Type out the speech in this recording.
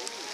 Ooh.